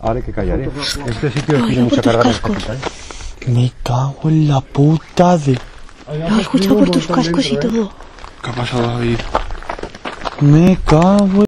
Ahora hay que callar, ¿eh? Este sitio Ay, tiene mucha carga cascos. energética, ¿eh? Me cago en la puta de... Lo he escuchado por tus cascos y todo. ¿Qué ha pasado, David? Me cago en...